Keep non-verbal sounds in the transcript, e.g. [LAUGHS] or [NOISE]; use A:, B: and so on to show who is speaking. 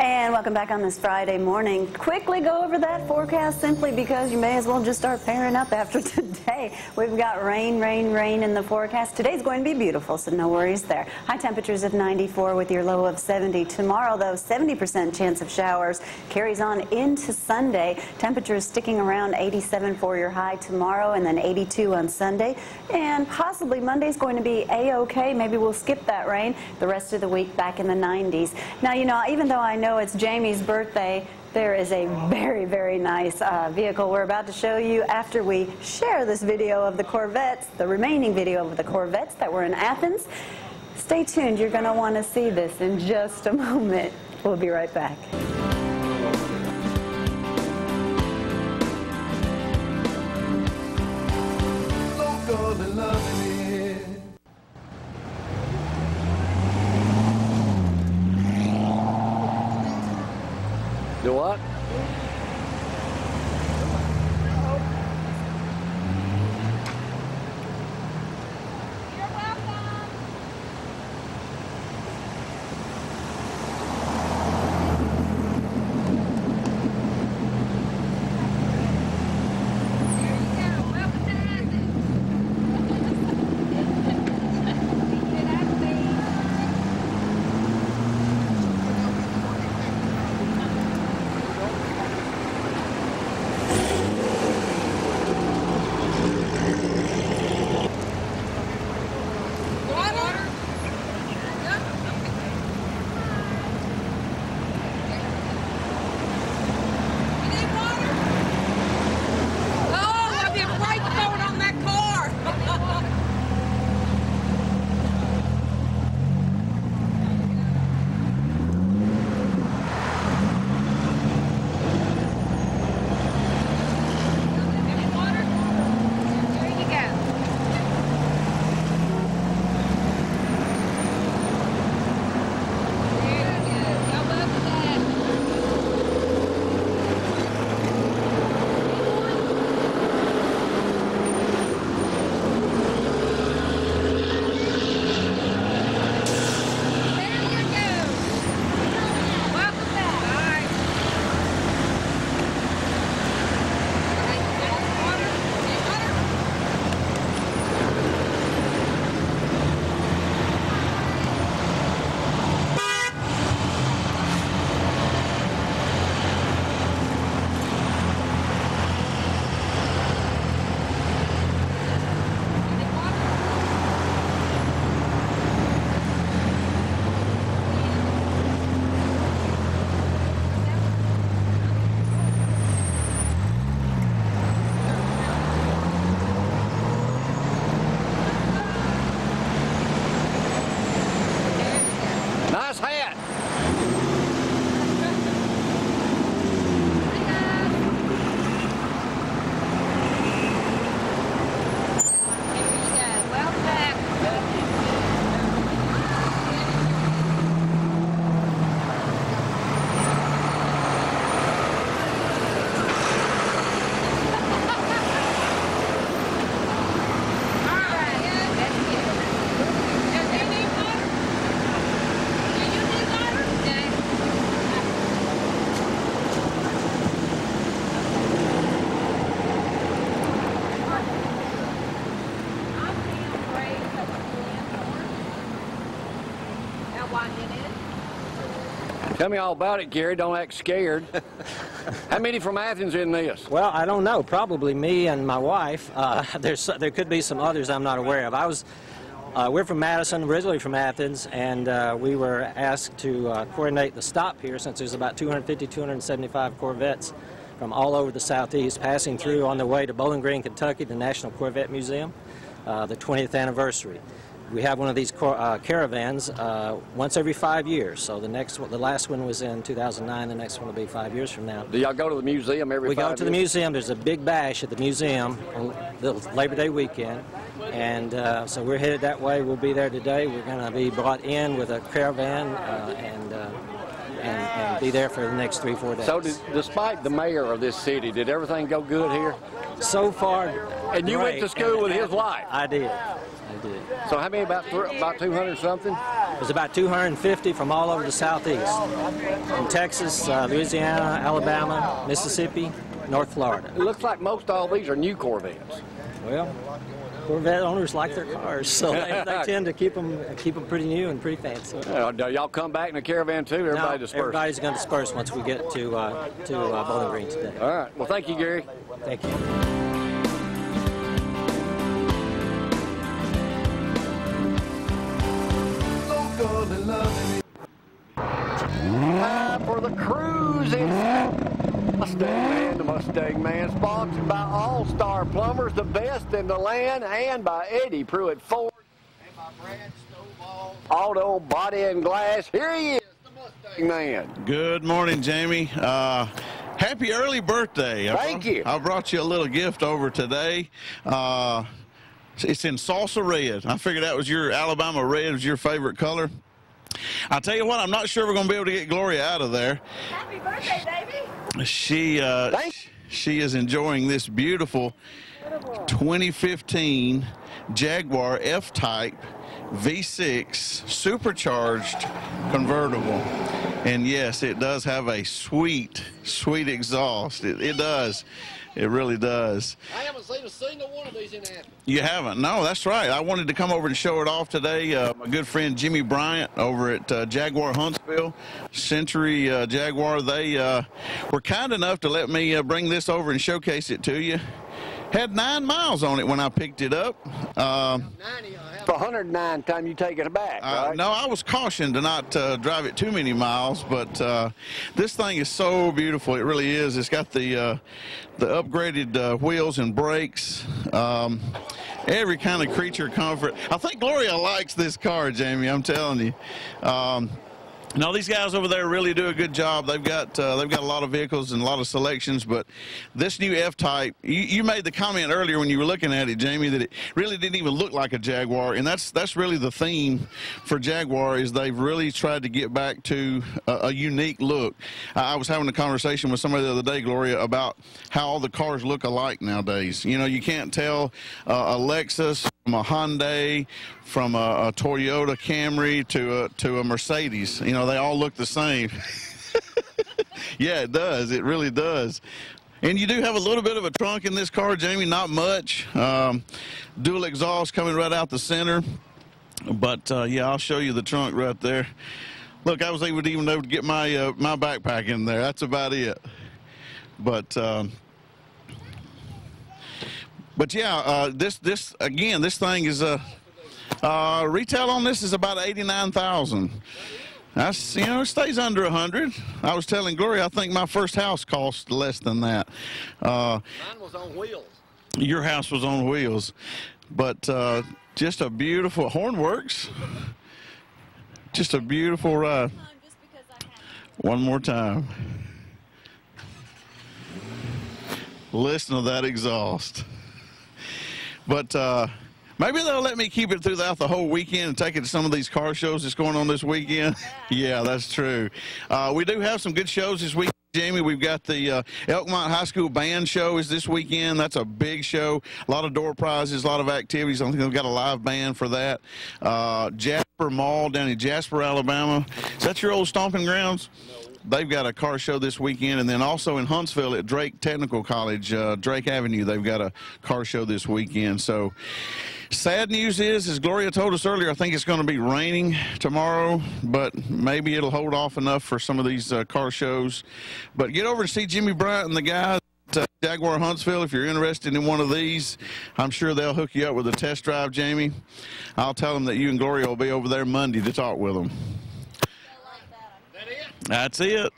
A: And welcome back on this Friday morning. Quickly go over that forecast simply because you may as well just start pairing up after [LAUGHS] today. We've got rain, rain, rain in the forecast. Today's going to be beautiful, so no worries there. High temperatures of 94 with your low of 70. Tomorrow, though, 70% chance of showers carries on into Sunday. Temperatures sticking around 87 for your high tomorrow and then 82 on Sunday. And possibly Monday's going to be A-OK. Maybe we'll skip that rain. The rest of the week back in the 90s. Now, you know, even though I know it's Jamie's birthday, there is a very, very nice uh, vehicle we're about to show you after we share this video of the Corvettes, the remaining video of the Corvettes that were in Athens. Stay tuned. You're going to want to see this in just a [LAUGHS] moment. We'll be right back.
B: Do what? Tell me all about it, Gary. Don't act scared. How many from Athens in this?
C: Well, I don't know. Probably me and my wife. Uh, [LAUGHS] there's there could be some others I'm not aware of. I was. Uh, we're from Madison, originally from Athens, and uh, we were asked to uh, coordinate the stop here since there's about 250, 275 Corvettes from all over the southeast passing through on their way to Bowling Green, Kentucky, the National Corvette Museum, uh, the 20th anniversary. We have one of these uh, caravans uh, once every five years. So the next, one, the last one was in 2009. The next one will be five years from now.
B: Do y'all go to the museum every
C: We go to the museum. There's a big bash at the museum on the Labor Day weekend, and uh, so we're headed that way. We'll be there today. We're going to be brought in with a caravan uh, and, uh, and and be there for the next three four days.
B: So, did, despite the mayor of this city, did everything go good here?
C: So far,
B: And you went to school with his wife.
C: I did. I did.
B: So, how many? About about 200 something.
C: There's about 250 from all over the southeast, from Texas, uh, Louisiana, Alabama, Mississippi, North Florida.
B: It looks like most all these are new Corvettes.
C: Well, Corvette owners like their cars, so they, they [LAUGHS] tend to keep them keep them pretty new and pretty fancy.
B: Uh, y'all come back in a caravan too? Everybody
C: Now,
B: disperse.
C: everybody's going to disperse once we get to uh, to uh, Bowling Green today.
B: All right. Well, thank you, Gary.
C: Thank you.
D: Local and loving.
B: Time for the cruise in Mustang Man, the Mustang Man, sponsored by All Star Plumbers, the best in the land, and by Eddie Pruitt Ford and by Brad Stovall Auto Body and Glass. Here he is, the Mustang Man.
E: Good morning, Jamie. Uh, happy early birthday. I
B: Thank
E: brought-
B: you.
E: I brought you a little gift over today. Uh, it's in salsa red. I figured that was your Alabama red was your favorite color. I'll tell you what, I'm not sure we're going to be able to get Gloria out of there.
F: Happy birthday, baby.
E: She uh, she is enjoying this beautiful 2015 Jaguar F-Type V6 supercharged convertible. And yes, it does have a sweet, sweet exhaust. It, it does. It really does.
B: I haven't seen a single one of these in Athens.
E: You haven't? No, that's right. I wanted to come over and show it off today. Uh, my good friend Jimmy Bryant over at uh, Jaguar Huntsville, Century uh, Jaguar, they uh, were kind enough to let me uh, bring this over and showcase it to you. Had nine miles on it when I picked it up. Um,
B: 90, For 109 time you take it back,
E: uh,
B: right?
E: no, I was cautioned to not uh, drive it too many miles, but uh, this thing is so beautiful. It really is. It's got the uh, the upgraded uh, wheels and brakes. Um, every kind of creature comfort. I think Gloria likes this car, Jamie. I'm telling you. Um, no, these guys over there really do a good job. They've got uh, they've got a lot of vehicles and a lot of selections, but this new F-Type, you, you made the comment earlier when you were looking at it, Jamie, that it really didn't even look like a Jaguar, and that's that's really the theme for Jaguar is they've really tried to get back to a, a unique look. I I was having a conversation with somebody the other day, Gloria, about how all the cars look alike nowadays. You know, you can't tell uh, a Lexus from a Hyundai, from a, a Toyota Camry to a, to a Mercedes. You know, they all look the same. [LAUGHS] yeah, it does. It really does. And you do have a little bit of a trunk in this car, Jamie, not much. Um, dual exhaust coming right out the center. But uh, yeah, I'll show you the trunk right there. Look, I was able to even able to get my uh, my backpack in there. That's about it. But um, but yeah, uh, this this again, this thing is a uh, uh, retail on this is about eighty nine thousand. That's you know it stays under a hundred. I was telling Gloria, I think my first house cost less than that. Uh,
B: Mine was on wheels.
E: your house was on wheels, but uh, just a beautiful Hornworks. Just a beautiful ride. One more time. Listen to that exhaust. But uh, maybe they'll let me keep it throughout the whole weekend and take it to some of these car shows that's going on this weekend. [LAUGHS] yeah, that's true. Uh, we do have some good shows this week. Jamie, we've got the uh, Elkmont High School Band Show is this weekend. That's a big show. A lot of door prizes, a lot of activities. I think they've got a live band for that. Uh, Jasper Mall down in Jasper, Alabama. Is that your old stomping grounds? They've got a car show this weekend, and then also in Huntsville at Drake Technical College, uh, Drake Avenue, they've got a car show this weekend. So, sad news is, as Gloria told us earlier, I think it's going to be raining tomorrow, but maybe it'll hold off enough for some of these uh, car shows. But get over to see Jimmy Bryant and the guys. at, uh, Jaguar Huntsville, if you're interested in one of these, I'm sure they'll hook you up with a test drive, Jamie. I'll tell them that you and Gloria will be over there Monday to talk with them. That's it.